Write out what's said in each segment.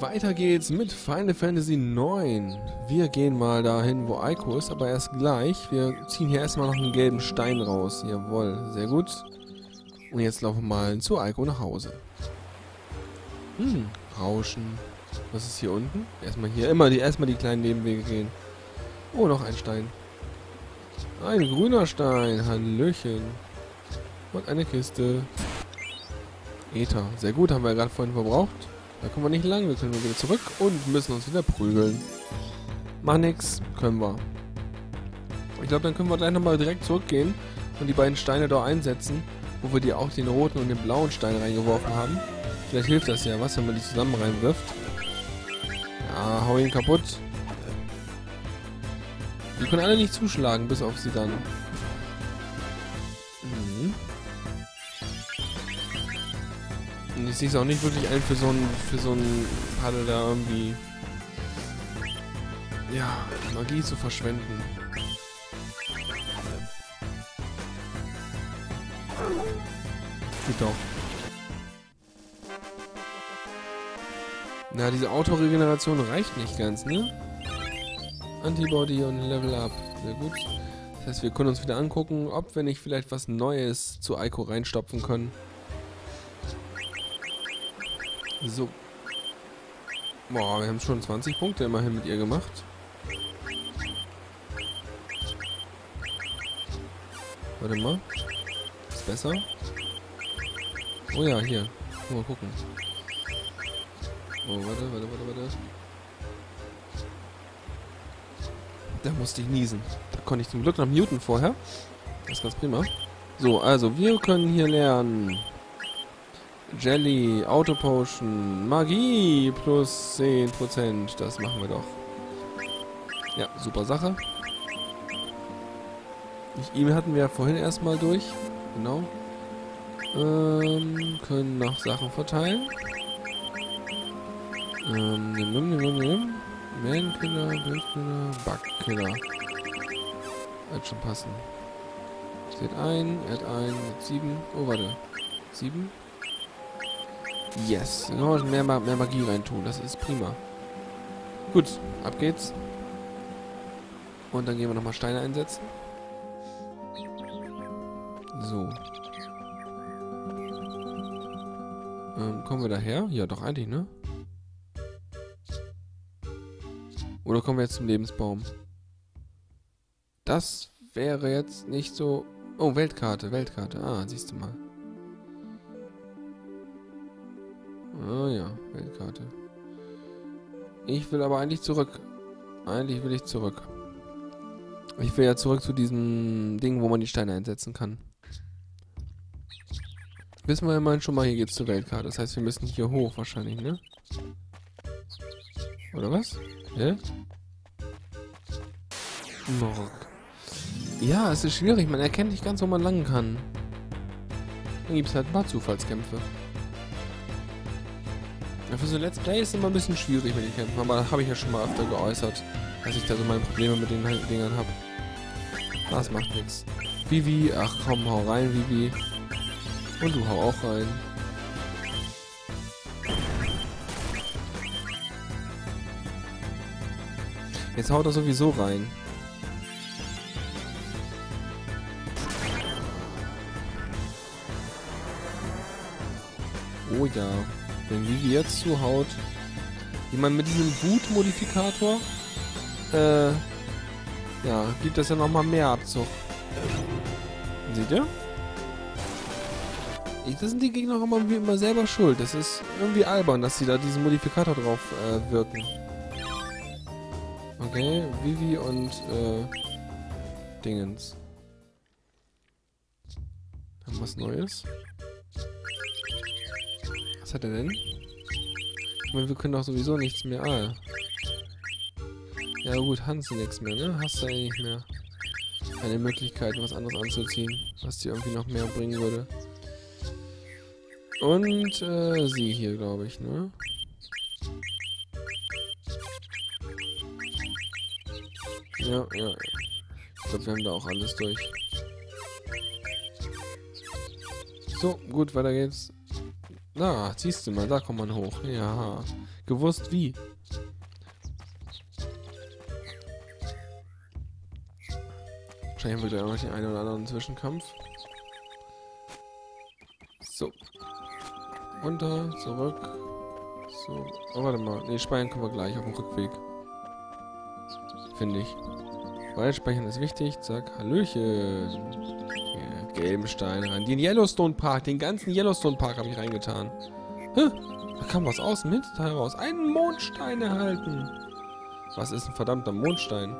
Weiter geht's mit Final Fantasy 9. Wir gehen mal dahin, wo Aiko ist, aber erst gleich. Wir ziehen hier erstmal noch einen gelben Stein raus. Jawohl, sehr gut. Und jetzt laufen wir mal zu Aiko nach Hause. Hm, Rauschen. Was ist hier unten? Erstmal hier, immer die, erstmal die kleinen Nebenwege gehen. Oh, noch ein Stein. Ein grüner Stein. Hallöchen. Und eine Kiste. Ether. Sehr gut, haben wir gerade vorhin verbraucht. Da kommen wir nicht lang, wir können wieder zurück und müssen uns wieder prügeln. Mach nix, können wir. Ich glaube, dann können wir gleich nochmal direkt zurückgehen und die beiden Steine da einsetzen, wo wir die auch den roten und den blauen Stein reingeworfen haben. Vielleicht hilft das ja was, wenn man die zusammen reinwirft. Ja, hau ihn kaputt. Die können alle nicht zuschlagen, bis auf sie dann. Ich sehe es auch nicht wirklich ein für so ein für so ein Paddel da irgendwie ja, Magie zu verschwenden. Geht doch. Na, diese Autoregeneration reicht nicht ganz, ne? Antibody und Level Up. Sehr gut. Das heißt, wir können uns wieder angucken, ob wir nicht vielleicht was Neues zu Aiko reinstopfen können. So. Boah, wir haben schon 20 Punkte immerhin mit ihr gemacht. Warte mal. Ist besser? Oh ja, hier. Mal gucken. Oh, warte, warte, warte, warte. Da musste ich niesen. Da konnte ich zum Glück noch muten vorher. Das ist ganz prima. So, also wir können hier lernen. Jelly, Auto Potion, Magie plus 10%. Das machen wir doch. Ja, super Sache. E-Mail hatten wir ja vorhin erstmal durch. Genau. Ähm, können noch Sachen verteilen. Ähm, nimm, nimm, nimm, nimm. Man-Killer, Bildkiller, Bug-Killer. Wird schon passen. Seht ein, add ein, sieben. Oh, warte. Sieben? Yes. Noch mehr, mehr Magie reintun. Das ist prima. Gut, ab geht's. Und dann gehen wir nochmal Steine einsetzen. So. Ähm, kommen wir daher? Ja, doch eigentlich, ne? Oder kommen wir jetzt zum Lebensbaum? Das wäre jetzt nicht so... Oh, Weltkarte, Weltkarte. Ah, siehst du mal. Oh ja, Weltkarte. Ich will aber eigentlich zurück. Eigentlich will ich zurück. Ich will ja zurück zu diesem Ding, wo man die Steine einsetzen kann. Wissen wir immerhin schon mal, hier geht's zur Weltkarte. Das heißt, wir müssen hier hoch wahrscheinlich, ne? Oder was? Hä? Morg. Ja, es ist schwierig. Man erkennt nicht ganz, wo man lang kann. Dann gibt es halt ein paar Zufallskämpfe. Ja, für so Let's Play ist immer ein bisschen schwierig mit den Kämpfen, aber habe ich ja schon mal öfter geäußert, dass ich da so meine Probleme mit den Dingern habe. Das macht nichts. Vivi, ach komm, hau rein, Vivi. Und du hau auch rein. Jetzt haut er sowieso rein. Oh ja wenn Vivi jetzt zuhaut. Meine, mit diesem Boot-Modifikator, äh, ja, gibt es ja nochmal mehr Abzug. Seht ihr? Ich, das sind die Gegner auch immer, immer selber schuld. Das ist irgendwie albern, dass sie da diesen Modifikator drauf äh, wirken. Okay, Vivi und äh, Dingens. Haben wir was Neues? Hat er denn? Ich meine, wir können doch sowieso nichts mehr. Ah. Ja gut, Hans nichts mehr, ne? Hast du nicht mehr. Keine Möglichkeit, was anderes anzuziehen, was dir irgendwie noch mehr bringen würde. Und äh, sie hier, glaube ich, ne? Ja, ja. Ich glaube, wir haben da auch alles durch. So, gut, weiter geht's. Na, siehst du mal, da kommt man hoch. Ja. Gewusst wie. Wahrscheinlich haben wir da noch den einen oder anderen Zwischenkampf. So. Runter, zurück. So. Oh, warte mal. Ne, speichern können wir gleich auf dem Rückweg. Finde ich. Weil speichern ist wichtig. Zack, Hallöchen. Gelben Stein rein. Den Yellowstone Park, den ganzen Yellowstone Park habe ich reingetan. Hä? Da kam was aus dem Hinterteil raus. Einen Mondstein erhalten. Was ist ein verdammter Mondstein?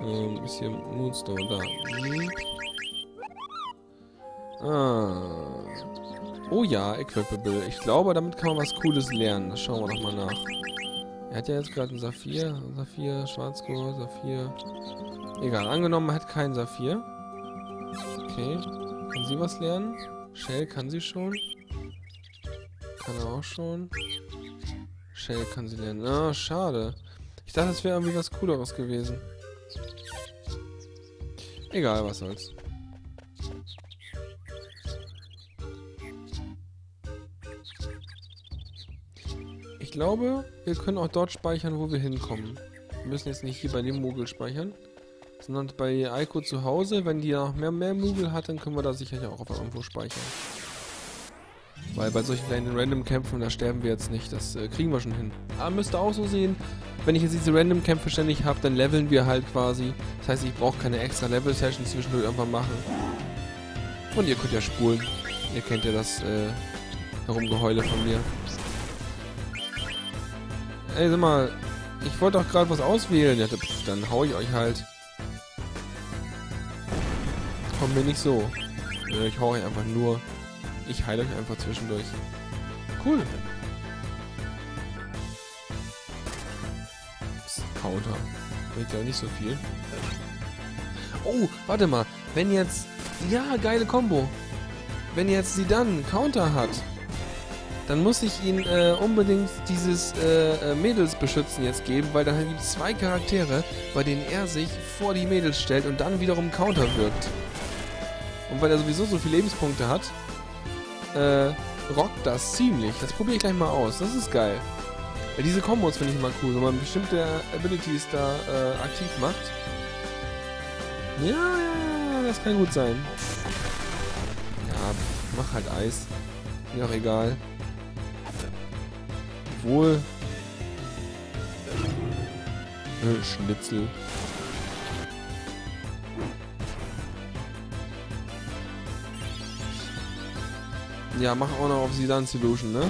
Ähm, ist hier Moonstone da. Hm. Ah. Oh ja, Equipable. Ich glaube, damit kann man was Cooles lernen. Das schauen wir nochmal nach. Er hat ja jetzt gerade einen Saphir. Saphir, Schwarzgold, Saphir. Egal, angenommen, er hat keinen Saphir. Okay. Kann sie was lernen? Shell kann sie schon. Kann er auch schon. Shell kann sie lernen. Ah, schade. Ich dachte, das wäre irgendwie was Cooleres gewesen. Egal, was soll's. Glaube, wir können auch dort speichern, wo wir hinkommen. Wir müssen jetzt nicht hier bei dem Mogel speichern, sondern bei Aiko zu Hause. Wenn die noch mehr, mehr Mogel hat, dann können wir da sicherlich auch auf irgendwo speichern. Weil bei solchen kleinen Random-Kämpfen, da sterben wir jetzt nicht. Das äh, kriegen wir schon hin. Aber müsst ihr auch so sehen, wenn ich jetzt diese Random-Kämpfe ständig habe, dann leveln wir halt quasi. Das heißt, ich brauche keine extra Level-Sessions zwischendurch irgendwann machen. Und ihr könnt ja spulen. Ihr kennt ja das äh, Herumgeheule von mir. Ey, sag mal, ich wollte doch gerade was auswählen. Ja, dann hau ich euch halt. Kommt mir nicht so. Ich hau euch einfach nur. Ich heile euch einfach zwischendurch. Cool. Counter. Bringt ja nicht so viel. Oh, warte mal. Wenn jetzt... Ja, geile Combo. Wenn jetzt sie dann Counter hat, dann muss ich ihn äh, unbedingt dieses äh, äh Mädels beschützen jetzt geben, weil dann gibt es zwei Charaktere, bei denen er sich vor die Mädels stellt und dann wiederum Counter wirkt. Und weil er sowieso so viele Lebenspunkte hat, äh, rockt das ziemlich. Das probiere ich gleich mal aus. Das ist geil. Ja, diese Kombos finde ich immer cool, wenn man bestimmte Abilities da äh, aktiv macht. Ja, ja, das kann gut sein. Ja, mach halt Eis. Mir auch egal. Obwohl. Äh, Schnitzel. Ja, mach auch noch auf Sidan Solution, ne?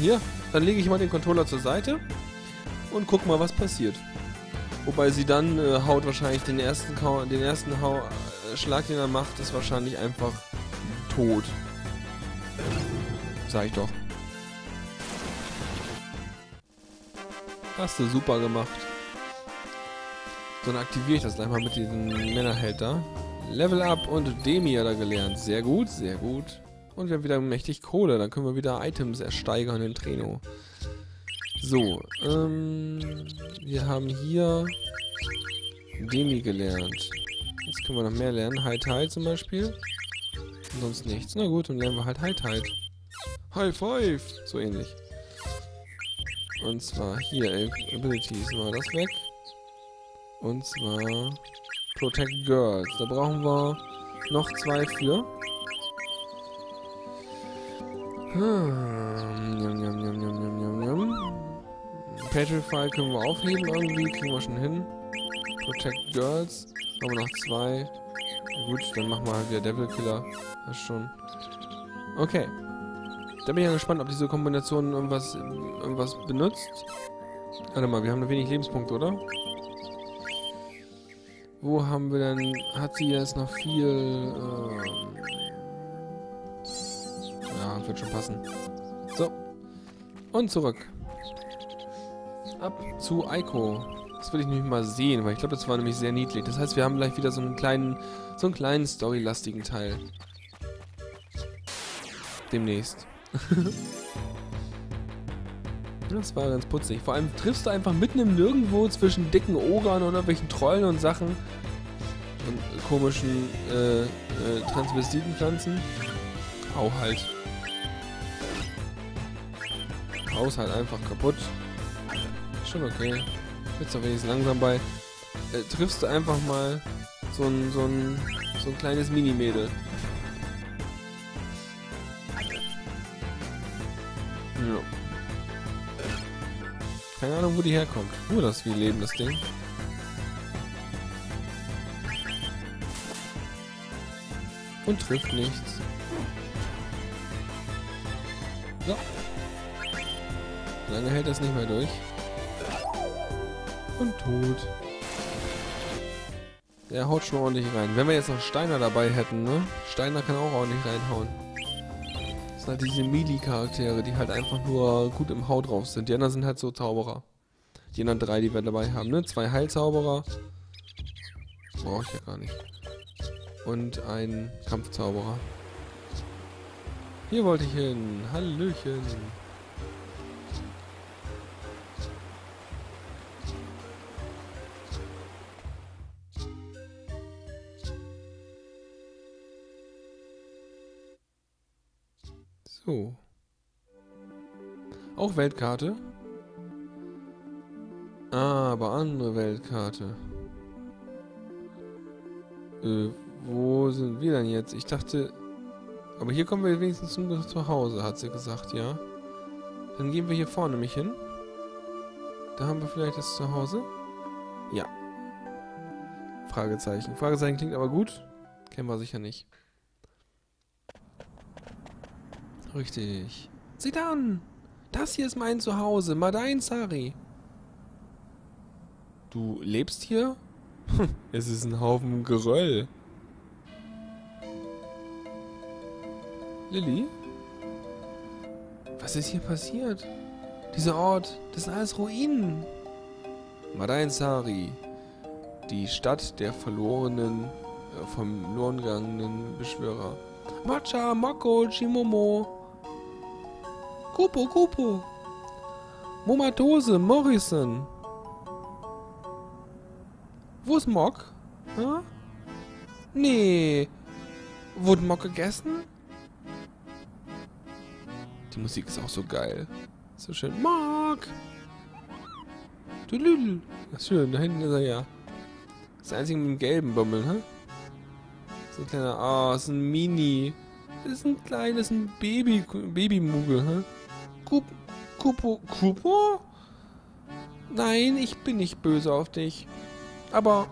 Hier, dann lege ich mal den Controller zur Seite und guck mal, was passiert. Wobei sie dann äh, haut wahrscheinlich den ersten, den ersten äh, Schlag, den er macht, ist wahrscheinlich einfach tot. Sag ich doch. Hast du super gemacht. Dann aktiviere ich das gleich mal mit diesem Männerheld da. Level Up und Demi hat er gelernt. Sehr gut, sehr gut. Und wir haben wieder mächtig Kohle. Dann können wir wieder Items ersteigern in Treno. So, ähm, wir haben hier Demi gelernt. Jetzt können wir noch mehr lernen. High Tide zum Beispiel. Und sonst nichts. Na gut, dann lernen wir halt High Tide. High Five! So ähnlich. Und zwar hier, Abilities, war das weg. Und zwar Protect Girls. Da brauchen wir noch zwei für. Hm. Petrify können wir aufheben irgendwie. Kriegen wir schon hin. Protect Girls. Haben wir noch zwei. Gut, dann machen wir halt wieder Devil Killer. Das schon. Okay. Da bin ich ja gespannt, ob diese Kombination irgendwas, irgendwas benutzt. Warte mal, wir haben noch wenig Lebenspunkte, oder? Wo haben wir denn... Hat sie jetzt noch viel... Ähm ja, wird schon passen. So. Und zurück. Ab zu Aiko. Das will ich nämlich mal sehen, weil ich glaube, das war nämlich sehr niedlich. Das heißt, wir haben gleich wieder so einen kleinen, so einen kleinen storylastigen Teil. Demnächst. Das war ganz putzig. Vor allem triffst du einfach mitten im Nirgendwo zwischen dicken Ogern oder welchen Trollen und Sachen. und komischen äh, äh, Transvestitenpflanzen. Hau halt. Haus halt einfach kaputt. Schon okay. Jetzt doch wenigstens langsam bei. Äh, triffst du einfach mal so ein, so ein, so ein kleines Mini-Mädel. Ja. Keine Ahnung, wo die herkommt. Nur das wie Leben, das Ding. Und trifft nichts. So. Lange hält das nicht mehr durch. Und tot. Der haut schon ordentlich rein. Wenn wir jetzt noch Steiner dabei hätten, ne? Steiner kann auch ordentlich reinhauen. Sind halt diese Melee-Charaktere, die halt einfach nur gut im Haut drauf sind. Die anderen sind halt so Zauberer. Die anderen drei, die wir dabei haben, ne? Zwei Heilzauberer. Brauche ich ja gar nicht. Und ein Kampfzauberer. Hier wollte ich hin. Hallöchen. Auch Weltkarte. aber andere Weltkarte. Äh, wo sind wir denn jetzt? Ich dachte... Aber hier kommen wir wenigstens zum Zuhause, hat sie gesagt, ja. Dann gehen wir hier vorne nämlich hin. Da haben wir vielleicht das Zuhause. Ja. Fragezeichen. Fragezeichen klingt aber gut. Kennen wir sicher nicht. Richtig. Sieh da an! Das hier ist mein Zuhause, Madain Sari. Du lebst hier? es ist ein Haufen Geröll. Lilly? Was ist hier passiert? Dieser Ort, das sind alles Ruinen. Madain Sari. Die Stadt der verlorenen, äh, vom verloren gegangenen Beschwörer. Matcha, Moko, Chimomo. Kupo, Kupo. Momatose, Morrison. Wo ist Mock? Hm? Nee. Wurde Mock gegessen? Die Musik ist auch so geil. So schön. Mock! Du Lüdel. Schön, da hinten ist er ja. Das einzige mit dem gelben Bummel, hä? So ein kleiner. Oh, ist ein Mini. Das ist ein kleines, ein Baby, Babymugel, hä? Kup Kupo. Kupo? Nein, ich bin nicht böse auf dich. Aber,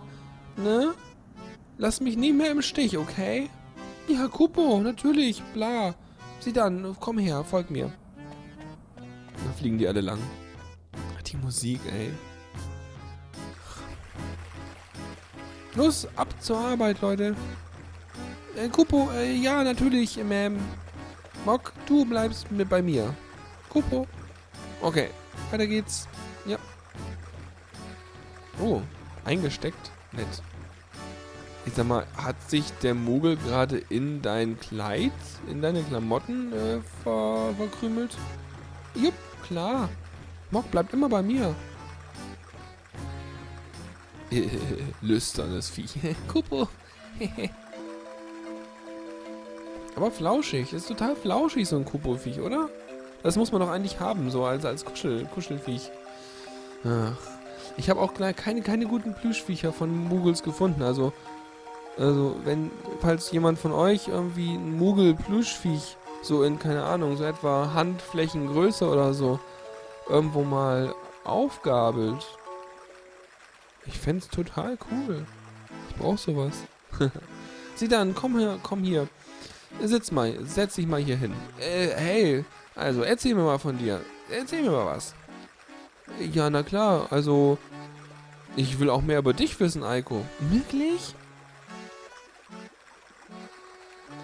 ne? Lass mich nie mehr im Stich, okay? Ja, Kupo, natürlich, bla. Sieh dann, komm her, folg mir. Da fliegen die alle lang. Die Musik, ey. Los, ab zur Arbeit, Leute. Äh, Kupo, äh, ja, natürlich, ähm, Mock, du bleibst mit bei mir. Kupo. Okay, weiter geht's. Ja. Oh, eingesteckt. Nett. Ich sag mal, hat sich der Mogel gerade in dein Kleid, in deine Klamotten äh, ver verkrümelt? Jupp, klar. Mock bleibt immer bei mir. Lüsternes Viech. Kupo. Aber flauschig. Ist total flauschig, so ein Kupo-Viech, oder? Das muss man doch eigentlich haben, so als, als Kuschel, Kuschelfiech. Ach. Ich habe auch keine, keine guten Plüschviecher von Muggels gefunden. Also, also, wenn, falls jemand von euch irgendwie ein Muggel-Plüschviech so in, keine Ahnung, so etwa Handflächengröße oder so, irgendwo mal aufgabelt. Ich fände es total cool. Ich brauche sowas. Sieh dann, komm her, komm hier. Sitz mal, setz dich mal hier hin. Äh, hey, also, erzähl mir mal von dir. Erzähl mir mal was. Ja, na klar. Also, ich will auch mehr über dich wissen, Eiko. Wirklich?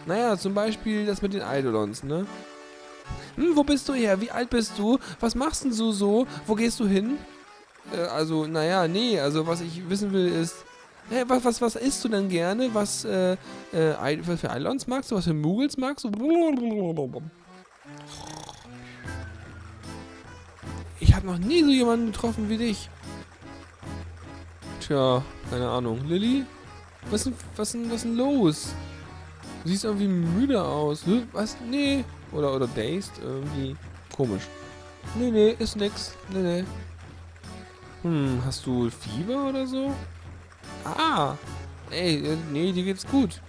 Naja, zum Beispiel das mit den Eidolons, ne? Hm, wo bist du her? Wie alt bist du? Was machst denn du so? Wo gehst du hin? Äh, also, naja, nee, also was ich wissen will ist, hey, was, was, was isst du denn gerne? Was, äh, äh, was für Eidolons magst du? Was für Muggels magst du? Ich habe noch nie so jemanden getroffen wie dich. Tja, keine Ahnung. Lilly? Was ist, was ist, was denn los? Du siehst irgendwie müde aus. Was? Nee. Oder, oder dazed. Irgendwie komisch. Nee, nee, ist nix. Nee, nee. Hm, hast du Fieber oder so? Ah. Ey, äh, nee, dir geht's gut.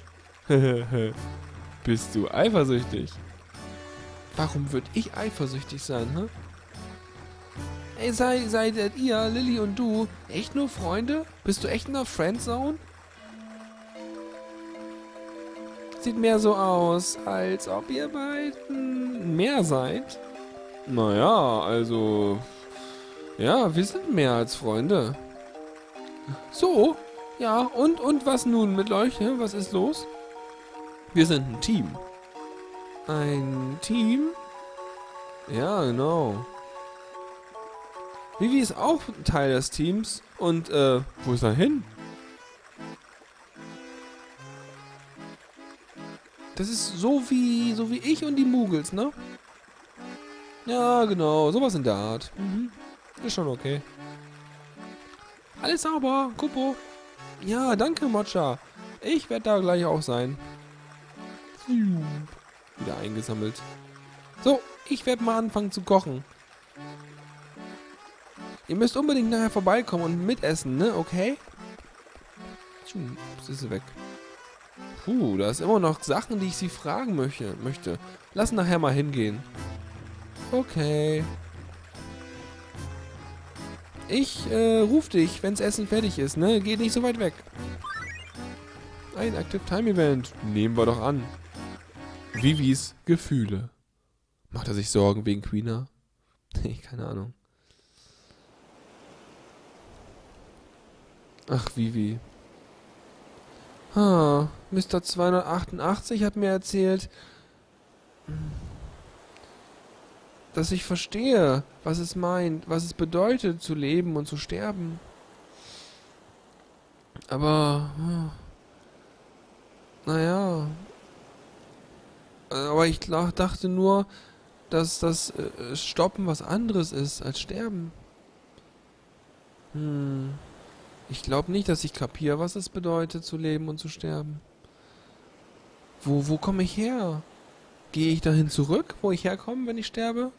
Bist du eifersüchtig? Warum würde ich eifersüchtig sein, hä? Ey, sei, seid ihr, Lilly und du, echt nur Freunde? Bist du echt in der Friendzone? Sieht mehr so aus, als ob ihr beiden mehr seid. Naja, also... Ja, wir sind mehr als Freunde. So? Ja, und, und was nun mit euch? Was ist los? Wir sind ein Team. Ein Team? Ja, genau. Vivi ist auch Teil des Teams. Und, äh, wo ist er hin? Das ist so wie, so wie ich und die Muggels, ne? Ja, genau. Sowas in der Art. Mhm. Ist schon okay. Alles sauber. Kupo. Ja, danke, Mocha. Ich werde da gleich auch sein. Wieder eingesammelt. So, ich werde mal anfangen zu kochen. Ihr müsst unbedingt nachher vorbeikommen und mitessen, ne? Okay? Jetzt ist sie weg. Puh, da ist immer noch Sachen, die ich sie fragen möchte. möchte. Lass nachher mal hingehen. Okay. Ich äh, ruf dich, wenn's Essen fertig ist, ne? Geht nicht so weit weg. Ein Active Time Event. Nehmen wir doch an. Vivis Gefühle. Macht er sich Sorgen wegen Queena? Nee, keine Ahnung. Ach, Vivi. Ah, Mr. 288 hat mir erzählt, dass ich verstehe, was es meint, was es bedeutet, zu leben und zu sterben. Aber, ah, naja, aber ich dachte nur, dass das äh, Stoppen was anderes ist als Sterben. Hm. Ich glaube nicht, dass ich kapiere, was es bedeutet, zu leben und zu sterben. Wo, wo komme ich her? Gehe ich dahin zurück, wo ich herkomme, wenn ich sterbe?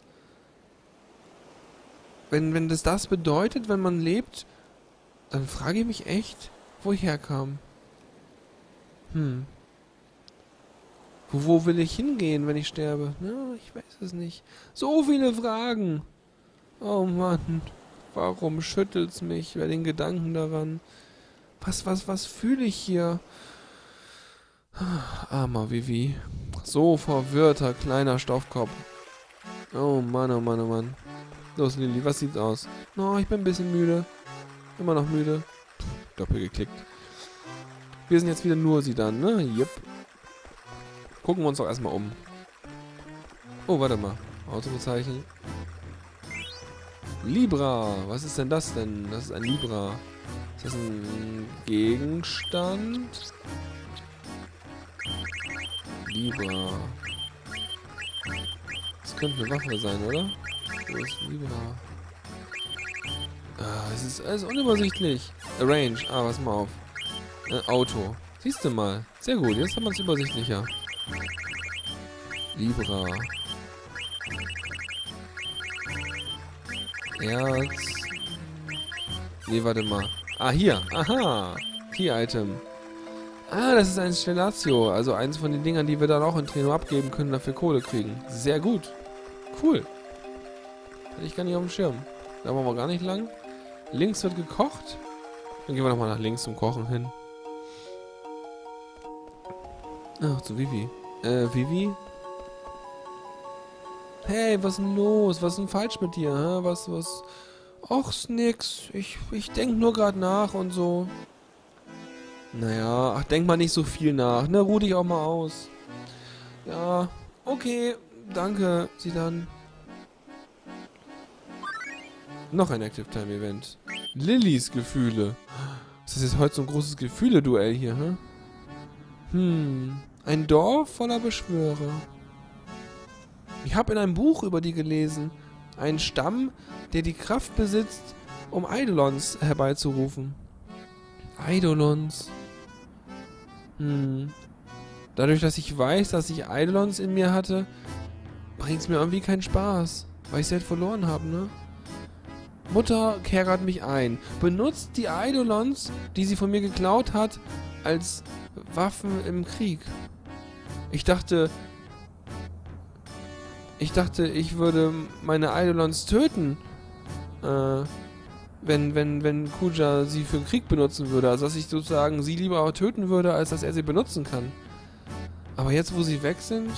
Wenn, wenn das das bedeutet, wenn man lebt, dann frage ich mich echt, wo ich herkam. Hm. Wo, wo will ich hingehen, wenn ich sterbe? Ja, ich weiß es nicht. So viele Fragen. Oh Mann. Warum schüttelt's mich bei den Gedanken daran? Was, was, was fühle ich hier? Armer Vivi. So verwirrter kleiner Stoffkopf. Oh Mann, oh Mann, oh Mann. Los, Lilly, was sieht's aus? Oh, ich bin ein bisschen müde. Immer noch müde. Doppel geklickt. Wir sind jetzt wieder nur sie dann, ne? Jupp. Gucken wir uns doch erstmal um. Oh, warte mal. Ausrufezeichen. Libra. Was ist denn das denn? Das ist ein Libra. Ist das ein Gegenstand? Libra. Das könnte eine Waffe sein, oder? Wo ist Libra? Ah, es ist alles unübersichtlich. Arrange. Ah, pass mal auf. Äh, Auto. Siehst du mal. Sehr gut, jetzt hat man es übersichtlicher. Libra. Erz. Nee, warte mal. Ah, hier. Aha. Key-Item. Ah, das ist ein Stellatio. Also eins von den Dingern, die wir dann auch in Treno abgeben können, dafür Kohle kriegen. Sehr gut. Cool. Hätte ich gar nicht auf dem Schirm. Da wollen wir gar nicht lang. Links wird gekocht. Dann gehen wir nochmal nach links zum Kochen hin. Ach, zu Vivi. Äh, Vivi? Hey, was ist denn los? Was ist denn falsch mit dir? Hä? Was, was? Och, ist nix. Ich, ich denk nur gerade nach und so. Naja, ach, denk mal nicht so viel nach. Ne, ruh dich auch mal aus. Ja, okay. Danke, sie dann. Noch ein Active Time Event. Lillys Gefühle. Ist jetzt heute so ein großes Gefühle-Duell hier, hä? Hm. Ein Dorf voller Beschwörer. Ich habe in einem Buch über die gelesen. Ein Stamm, der die Kraft besitzt, um Eidolons herbeizurufen. Eidolons. Hm. Dadurch, dass ich weiß, dass ich Eidolons in mir hatte, bringt es mir irgendwie keinen Spaß. Weil ich sie halt verloren habe, ne? Mutter kehrt mich ein. Benutzt die Eidolons, die sie von mir geklaut hat, als Waffen im Krieg. Ich dachte... Ich dachte, ich würde meine Eidolons töten. Äh, wenn, wenn, wenn Kuja sie für den Krieg benutzen würde. Also, dass ich sozusagen sie lieber töten würde, als dass er sie benutzen kann. Aber jetzt, wo sie weg sind,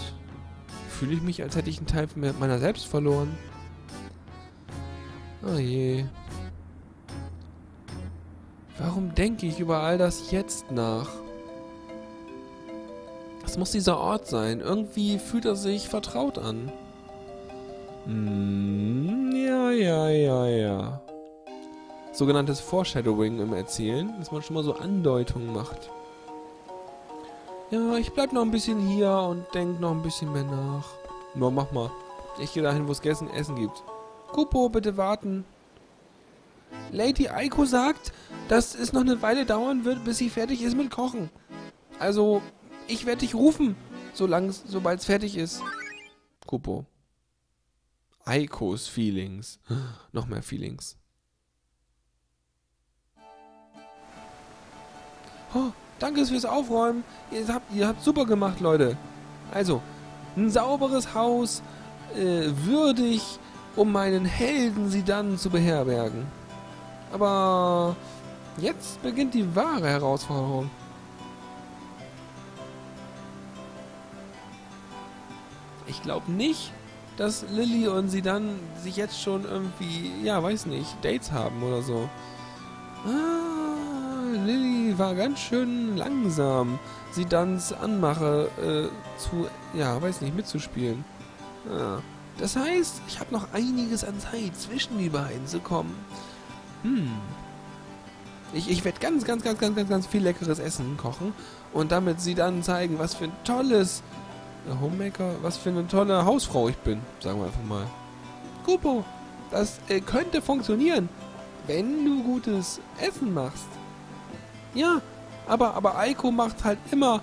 fühle ich mich, als hätte ich einen Teil meiner selbst verloren. Oh je. Warum denke ich über all das jetzt nach? Das muss dieser Ort sein. Irgendwie fühlt er sich vertraut an. Hm, ja, ja, ja, ja. Sogenanntes Foreshadowing im Erzählen, dass man schon mal so Andeutungen macht. Ja, ich bleib noch ein bisschen hier und denk noch ein bisschen mehr nach. Nur mach mal. Ich gehe dahin, wo es Essen, Essen gibt. Kupo, bitte warten. Lady Aiko sagt, dass es noch eine Weile dauern wird, bis sie fertig ist mit Kochen. Also, ich werde dich rufen, sobald es fertig ist. Kupo. Aikos Feelings. Noch mehr Feelings. Oh, danke fürs Aufräumen. Ihr habt, ihr habt super gemacht, Leute. Also, ein sauberes Haus, äh, würdig, um meinen Helden sie dann zu beherbergen. Aber jetzt beginnt die wahre Herausforderung. Ich glaube nicht, dass Lilly und sie dann sich jetzt schon irgendwie, ja, weiß nicht, Dates haben oder so. Ah, Lilly war ganz schön langsam, sie dann anmache, äh, zu, ja, weiß nicht, mitzuspielen. Ah. Das heißt, ich habe noch einiges an Zeit, zwischen die beiden zu kommen. Hm. Ich, ich werde ganz, ganz, ganz, ganz, ganz, ganz viel leckeres Essen kochen und damit sie dann zeigen, was für ein tolles Homemaker, was für eine tolle Hausfrau ich bin, sagen wir einfach mal. Kupo, das äh, könnte funktionieren, wenn du gutes Essen machst. Ja, aber, aber Aiko macht halt immer,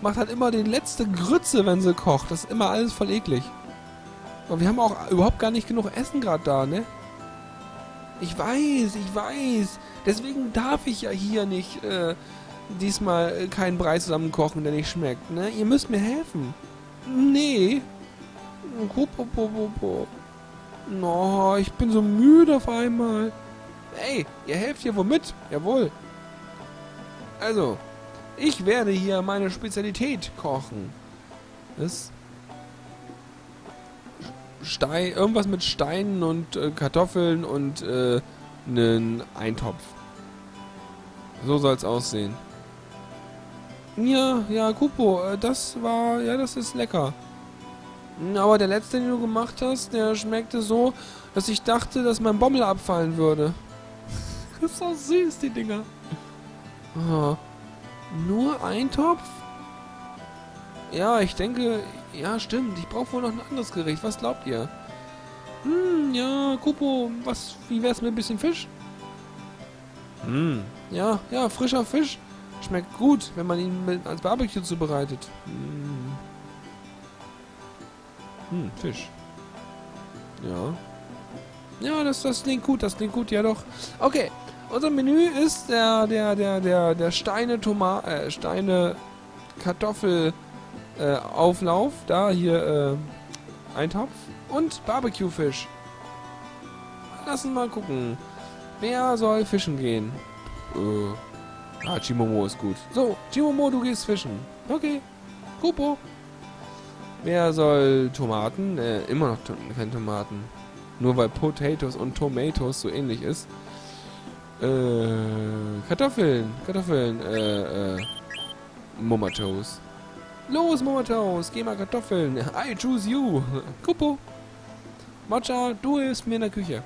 macht halt immer den letzte Grütze, wenn sie kocht. Das ist immer alles voll eklig. Und wir haben auch überhaupt gar nicht genug Essen gerade da, ne? Ich weiß, ich weiß. Deswegen darf ich ja hier nicht äh, diesmal äh, keinen Brei zusammen kochen, der nicht schmeckt, ne? Ihr müsst mir helfen. Nee. No, ich bin so müde auf einmal. Ey, ihr helft hier womit? Jawohl. Also, ich werde hier meine Spezialität kochen. Das Stein, irgendwas mit Steinen und äh, Kartoffeln und äh, einen Eintopf. So soll es aussehen. Ja, ja, Kupo, äh, das war, ja, das ist lecker. Aber der letzte, den du gemacht hast, der schmeckte so, dass ich dachte, dass mein Bommel abfallen würde. das ist so süß, die Dinger. Oh. Nur ein Topf? Ja, ich denke, ja, stimmt. Ich brauche wohl noch ein anderes Gericht. Was glaubt ihr? Hm, ja, Kupo, was, wie wär's mit ein bisschen Fisch? Hm, ja, ja, frischer Fisch. Schmeckt gut, wenn man ihn mit, als Barbecue zubereitet. Hm. hm, Fisch. Ja. Ja, das, das klingt gut, das klingt gut, ja doch. Okay, unser Menü ist der, der, der, der, der Steine Toma äh, Steine Kartoffel äh, Auflauf. Da hier äh, Eintopf und Barbecue-Fisch. Lass uns mal gucken. Wer soll fischen gehen? Äh, ah, Chimomo ist gut. So, Chimomo, du gehst fischen. Okay. Kupo. Wer soll Tomaten? Äh, immer noch keine Tomaten. Nur weil Potatoes und Tomatoes so ähnlich ist. Äh, Kartoffeln. Kartoffeln. Äh, äh. Momatoes. Los, Momataus, geh mal Kartoffeln. I choose you. Kupo. Matcha, du hilfst mir in der Küche.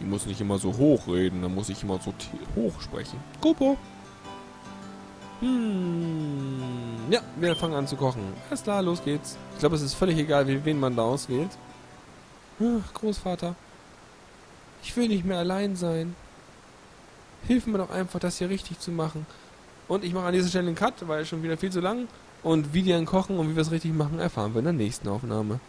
Ich muss nicht immer so hoch reden, dann muss ich immer so hoch sprechen. Kupo. Hm. Ja, wir fangen an zu kochen. Alles klar, los geht's. Ich glaube, es ist völlig egal, wen man da auswählt. Ach, Großvater. Ich will nicht mehr allein sein. Hilf mir doch einfach, das hier richtig zu machen. Und ich mache an dieser Stelle einen Cut, weil schon wieder viel zu lang. Und wie die dann kochen und wie wir es richtig machen, erfahren wir in der nächsten Aufnahme.